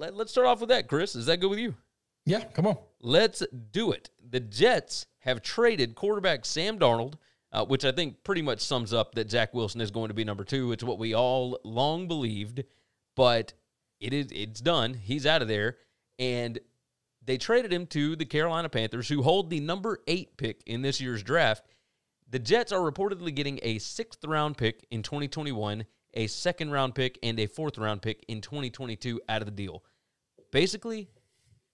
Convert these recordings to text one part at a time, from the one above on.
let, us start off with that, Chris. Is that good with you? Yeah, come on. Let's do it. The Jets have traded quarterback Sam Darnold, uh, which I think pretty much sums up that Zach Wilson is going to be number two. It's what we all long believed, but it is it's done. He's out of there, and they traded him to the Carolina Panthers, who hold the number eight pick in this year's draft. The Jets are reportedly getting a sixth round pick in 2021, a second round pick, and a fourth round pick in 2022 out of the deal. Basically,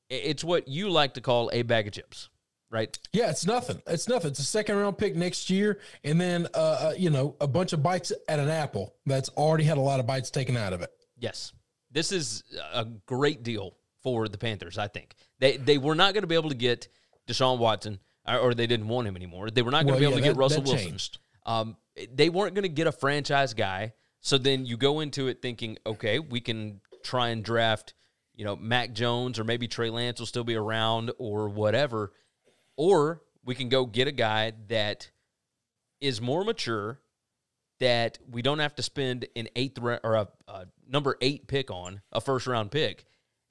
it's what you like to call a bag of chips, right? Yeah, it's nothing. It's nothing. It's a second round pick next year, and then uh, uh, you know a bunch of bites at an apple that's already had a lot of bites taken out of it. Yes, this is a great deal for the Panthers. I think they they were not going to be able to get Deshaun Watson, or they didn't want him anymore. They were not going to well, be able yeah, to get Russell Wilson. Um, they weren't going to get a franchise guy. So then you go into it thinking, okay, we can try and draft you know, Mac Jones or maybe Trey Lance will still be around or whatever. Or we can go get a guy that is more mature that we don't have to spend an eighth or a, a number eight pick on a first round pick.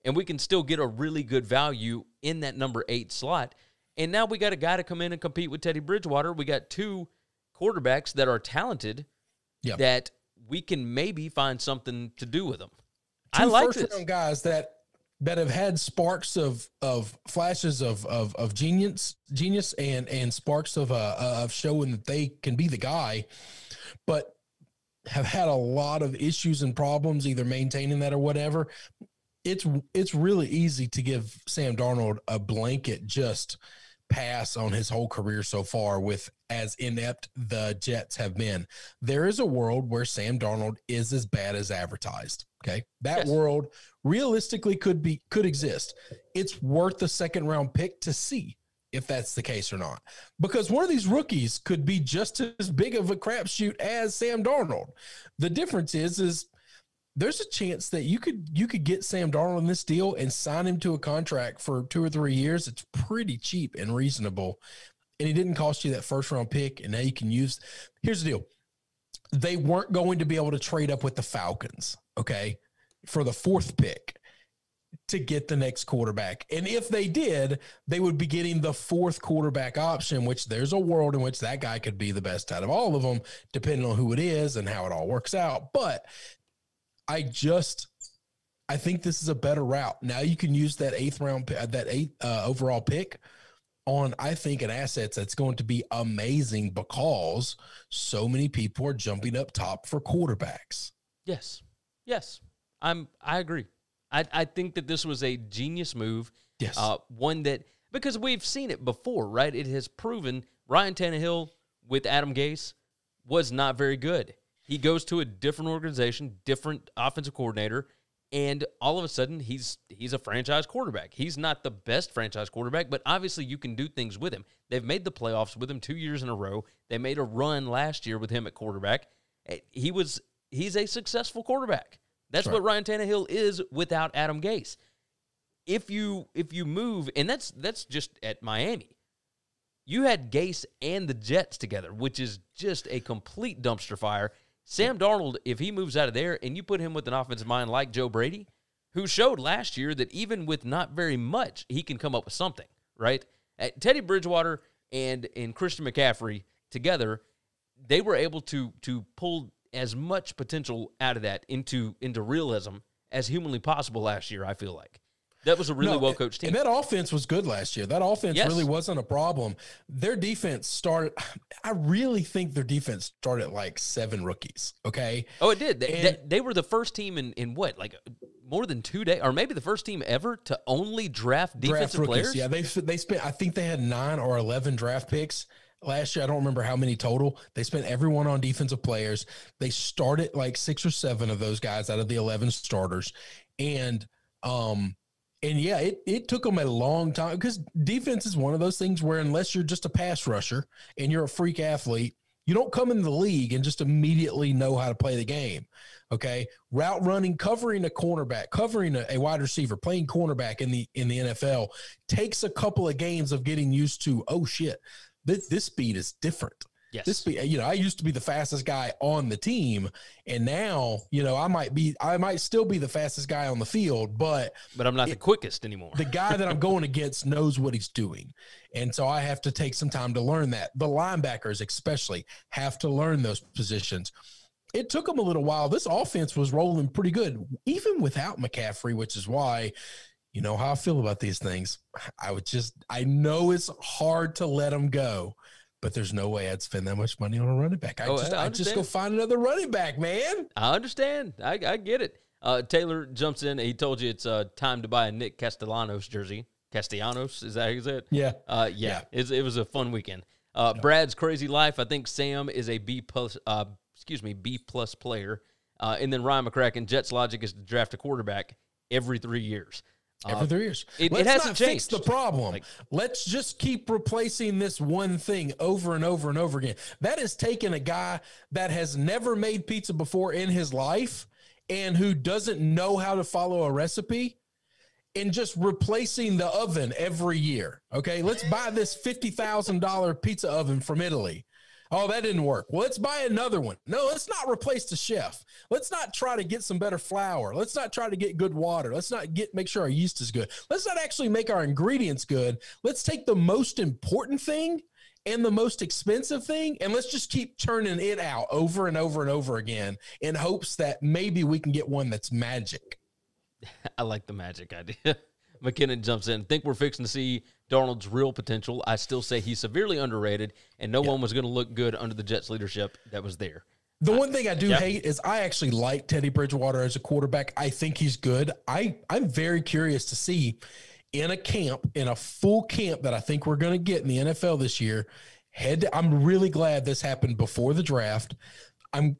And we can still get a really good value in that number eight slot. And now we got a guy to come in and compete with Teddy Bridgewater. We got two quarterbacks that are talented yep. that we can maybe find something to do with them. Two I like first this. round guys that that have had sparks of of flashes of of, of genius genius and and sparks of uh, of showing that they can be the guy but have had a lot of issues and problems either maintaining that or whatever it's it's really easy to give Sam Darnold a blanket just pass on his whole career so far with as inept the Jets have been. There is a world where Sam Darnold is as bad as advertised. Okay. That yes. world realistically could be could exist. It's worth a second round pick to see if that's the case or not. Because one of these rookies could be just as big of a crapshoot as Sam Darnold. The difference is is there's a chance that you could you could get Sam Darnold in this deal and sign him to a contract for two or three years. It's pretty cheap and reasonable. And he didn't cost you that first round pick. And now you can use here's the deal. They weren't going to be able to trade up with the Falcons, okay, for the fourth pick to get the next quarterback. And if they did, they would be getting the fourth quarterback option, which there's a world in which that guy could be the best out of all of them, depending on who it is and how it all works out. But I just I think this is a better route. Now you can use that eighth round that eighth uh, overall pick on I think an assets that's going to be amazing because so many people are jumping up top for quarterbacks. Yes. Yes. I'm I agree. I I think that this was a genius move. Yes. Uh, one that because we've seen it before, right? It has proven Ryan Tannehill with Adam Gase was not very good. He goes to a different organization, different offensive coordinator, and all of a sudden he's he's a franchise quarterback. He's not the best franchise quarterback, but obviously you can do things with him. They've made the playoffs with him 2 years in a row. They made a run last year with him at quarterback. Eh, he was he's a successful quarterback. That's, what Ryan Tannehill is without Adam Gase. If you if you move and that's that's just at Miami. You had Gase and the Jets together, which is just a complete dumpster fire Sam Darnold, if he moves out of there and you put him with an offensive mind like Joe Brady, who showed last year that even with not very much, he can come up with something, right? At Teddy Bridgewater and and Christian McCaffrey together, they were able to to pull as much potential out of that into into realism as humanly possible last year. I feel like that was a really no, well coached team. And that offense was good last year. That offense yes. really wasn't a problem. Their defense started, I really think their defense started like seven rookies. Okay. Oh, it did. They, they, they, were the first team in, in what, like more than two days, or maybe the first team ever to only draft defensive draft players? Yeah. They, they spent, I think they had nine or 11 draft picks last year. I don't remember how many total. They spent everyone on defensive players. They started like six or seven of those guys out of the 11 starters. And, um, and yeah, it, it took them a long time because defense is one of those things where unless you're just a pass rusher and you're a freak athlete, you don't come in the league and just immediately know how to play the game. Okay. Route running, covering a cornerback, covering a, a, wide receiver, playing cornerback in the in the NFL takes a couple of games of getting used to, oh shit, this, this speed is different. Yes. This be you know, I used to be the fastest guy on the team and now, you know, I might be I might still be the fastest guy on the field, but but I'm not it, the quickest anymore. the guy that I'm going against knows what he's doing. And so I have to take some time to learn that. The linebackers especially have to learn those positions. It took them a little while. This offense was rolling pretty good even without McCaffrey, which is why you know how I feel about these things. I would just I know it's hard to let them go but there's no way I'd spend that much money on a running back. I oh, just I, I just go find another running back, man. I understand. I, I get it. Uh, Taylor jumps in. He told you it's uh, time to buy a Nick Castellanos jersey. Castellanos is that who's it? Yeah. Uh, yeah. yeah. It, was a fun weekend. Uh, yeah. Brad's crazy life. I think Sam is a B plus. Uh, excuse me, B plus player. Uh, and then Ryan McCracken. Jets logic is to draft a quarterback every three years. Every uh, three years. It, it hasn't changed. the problem. Like, Let's just keep replacing this one thing over and over and over again. That is taking a guy that has never made pizza before in his life and who doesn't know how to follow a recipe and just replacing the oven every year. Okay, let's buy this $50,000 pizza oven from Italy. Oh, that didn't work. Well, let's buy another one. No, let's not replace the chef. Let's not try to get some better flour. Let's not try to get good water. Let's not get make sure our yeast is good. Let's not actually make our ingredients good. Let's take the most important thing and the most expensive thing and let's just keep turning it out over and over and over again in hopes that maybe we can get one that's magic. I like the magic idea. McKinnon jumps in. Think we're fixing to see Darnold's real potential. I still say he's severely underrated, and no yeah. one was going to look good under the Jets' leadership that was there. The one thing I do yep. hate is I actually like Teddy Bridgewater as a quarterback. I think he's good. I I'm very curious to see in a camp, in a full camp that I think we're going to get in the NFL this year. Head, to, I'm really glad this happened before the draft. I'm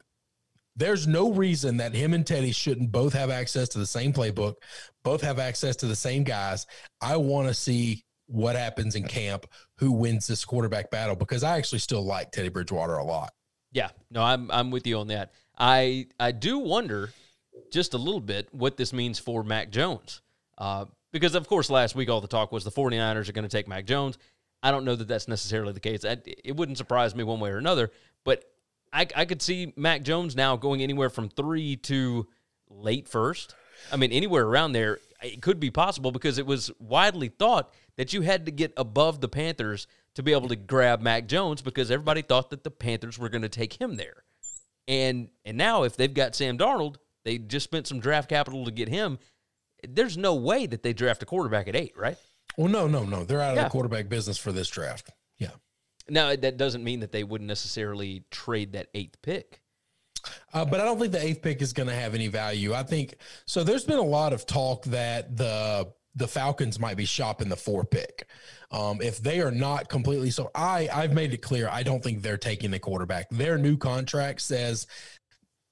there's no reason that him and Teddy shouldn't both have access to the same playbook, both have access to the same guys. I want to see what happens in camp, who wins this quarterback battle, because I actually still like Teddy Bridgewater a lot. Yeah, no, I'm I'm with you on that. I I do wonder just a little bit what this means for Mac Jones. Uh, because of course last week all the talk was the 49ers are going to take Mac Jones. I don't know that that's necessarily the case. it wouldn't surprise me one way or another, but I, I could see Mac Jones now going anywhere from three to late first. I mean, anywhere around there, it could be possible because it was widely thought that you had to get above the Panthers to be able to grab Mac Jones because everybody thought that the Panthers were going to take him there. And and now if they've got Sam Darnold, they just spent some draft capital to get him. There's no way that they draft a quarterback at eight, right? Well, no, no, no. They're out of the quarterback business for this draft. Yeah. Now that doesn't mean that they wouldn't necessarily trade that eighth pick. Uh, but I don't think the eighth pick is going to have any value. I think so. There's been a lot of talk that the the Falcons might be shopping the four pick. Um, if they are not completely so, I I've made it clear I don't think they're taking the quarterback. Their new contract says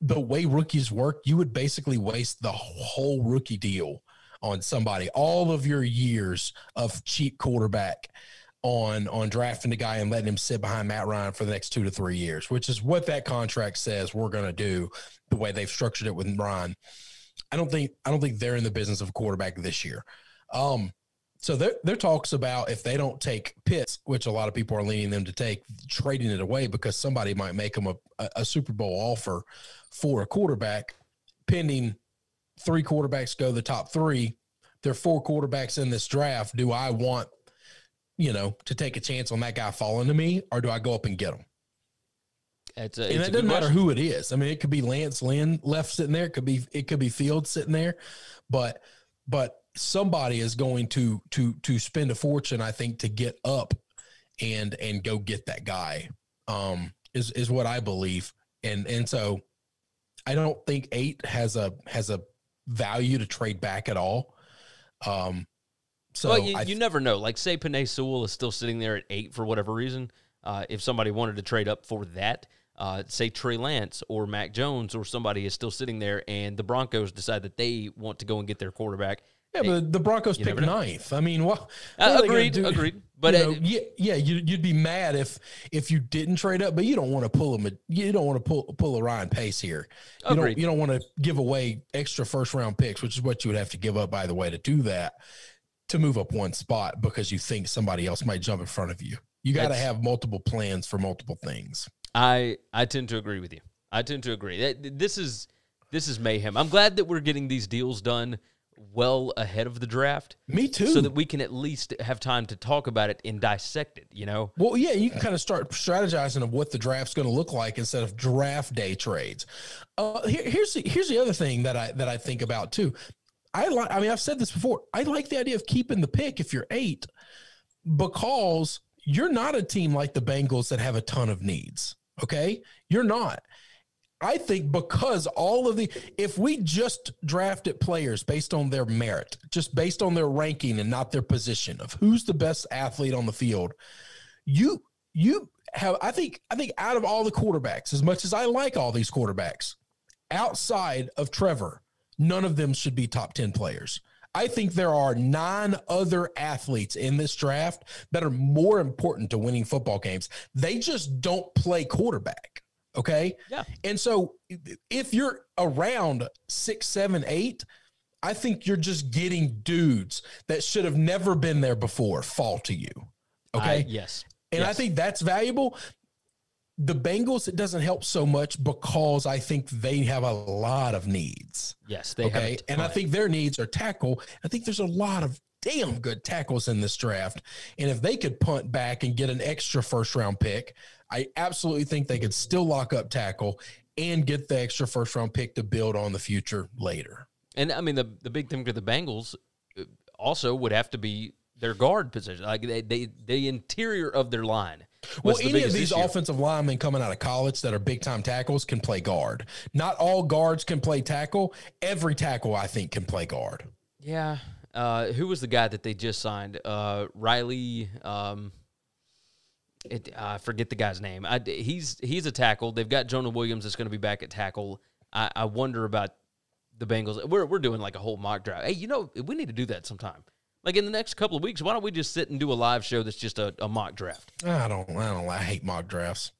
the way rookies work, you would basically waste the whole rookie deal on somebody. All of your years of cheap quarterback on on drafting the guy and letting him sit behind Matt Ryan for the next two to three years, which is what that contract says we're going to do. The way they've structured it with Ryan, I don't think I don't think they're in the business of quarterback this year. Um, so there there talks about if they don't take Pitts, which a lot of people are leaning them to take, trading it away because somebody might make them a, a, Super Bowl offer for a quarterback, pending three quarterbacks go the top three. There are four quarterbacks in this draft. Do I want you know, to take a chance on that guy falling to me, or do I go up and get him? It's a, and it doesn't matter who it is. I mean, it could be Lance Lynn left sitting there. It could be it could be Fields sitting there, but but somebody is going to to to spend a fortune, I think, to get up and and go get that guy. Um, is is what I believe, and and so I don't think eight has a has a value to trade back at all. Um, so well, you, you never know. Like say Penei Sewell is still sitting there at eight for whatever reason. Uh, if somebody wanted to trade up for that, uh, say Trey Lance or Mac Jones or somebody is still sitting there, and the Broncos decide that they want to go and get their quarterback. Yeah, hey, but the Broncos pick ninth. I mean, what? Uh, agreed, agreed. But you know, yeah, yeah, you, would be mad if if you didn't trade up, but you don't want to pull them. You don't want to pull pull a Ryan Pace here. You agreed. don't you don't want to give away extra first round picks, which is what you would have to give up, by the way, to do that to move up one spot because you think somebody else might jump in front of you. You got to have multiple plans for multiple things. I I tend to agree with you. I tend to agree. This is this is mayhem. I'm glad that we're getting these deals done well ahead of the draft. Me too. So that we can at least have time to talk about it and dissect it, you know? Well, yeah, you can kind of start strategizing of what the draft's going to look like instead of draft day trades. Uh, here, here's the, here's the other thing that I that I think about too. I like I mean I've said this before. I like the idea of keeping the pick if you're 8 because you're not a team like the Bengals that have a ton of needs, okay? You're not. I think because all of the, if we just drafted players based on their merit, just based on their ranking and not their position of who's the best athlete on the field, you, you have, I think, I think out of all the quarterbacks, as much as I like all these quarterbacks, outside of Trevor, none of them should be top 10 players. I think there are nine other athletes in this draft that are more important to winning football games. They just don't play quarterback. Okay. Yeah. And so if you're around six, seven, eight, I think you're just getting dudes that should have never been there before fall to you. Okay. I, yes. And yes. I think that's valuable. The Bengals, it doesn't help so much because I think they have a lot of needs. Yes, they okay? And I think their needs are tackle. I think there's a lot of damn good tackles in this draft. And if they could punt back and get an extra first round pick, I absolutely think they could still lock up tackle and get the extra first round pick to build on the future later. And I mean, the the big thing for the Bengals uh, also would have to be their guard position, like they, they the interior of their line. Well, any of these issue. offensive linemen coming out of college that are big time tackles can play guard. Not all guards can play tackle. Every tackle, I think, can play guard. Yeah. Uh, who was the guy that they just signed? Uh, Riley. Um, it, uh, I forget the guy's name. I, he's he's a tackle. They've got Jonah Williams that's going to be back at tackle. I, I wonder about the Bengals. We're we're doing like a whole mock draft. Hey, you know we need to do that sometime. Like in the next couple of weeks, why don't we just sit and do a live show that's just a, a mock draft? I don't. I don't. I hate mock drafts.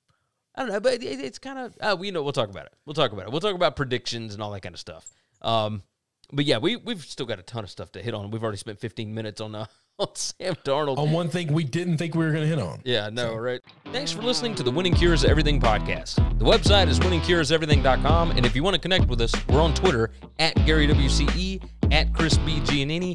I don't know, but it, it's kind of. Uh, we you know we'll talk about it. We'll talk about it. We'll talk about predictions and all that kind of stuff. Um, but yeah, we we've still got a ton of stuff to hit on. We've already spent 15 minutes on uh, on Sam Darnold. On one thing we didn't think we were going to hit on. Yeah, no, right. Thanks for listening to the Winning Cures Everything podcast. The website is winningcureseverything.com. And if you want to connect with us, we're on Twitter at Gary WCE, at Chris B. Giannini,